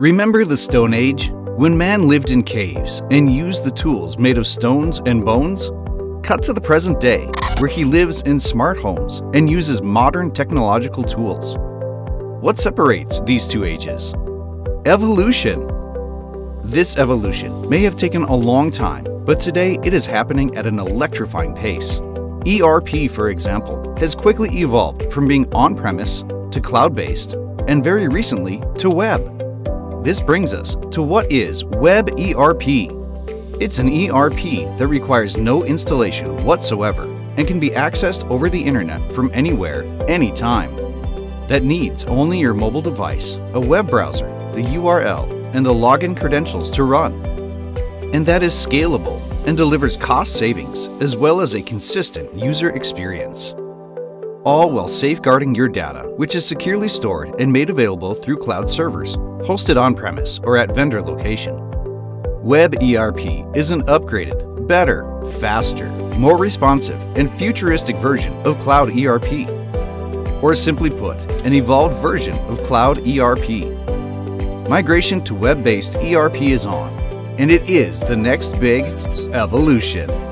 Remember the Stone Age? When man lived in caves and used the tools made of stones and bones? Cut to the present day, where he lives in smart homes and uses modern technological tools. What separates these two ages? Evolution. This evolution may have taken a long time, but today it is happening at an electrifying pace. ERP, for example, has quickly evolved from being on-premise to cloud-based, and very recently to web. This brings us to what is Web ERP. It's an ERP that requires no installation whatsoever and can be accessed over the internet from anywhere, anytime. That needs only your mobile device, a web browser, the URL, and the login credentials to run. And that is scalable and delivers cost savings as well as a consistent user experience. All while safeguarding your data, which is securely stored and made available through cloud servers, hosted on-premise or at vendor location. Web ERP is an upgraded, better, faster, more responsive, and futuristic version of Cloud ERP. Or simply put, an evolved version of Cloud ERP. Migration to web-based ERP is on, and it is the next big evolution.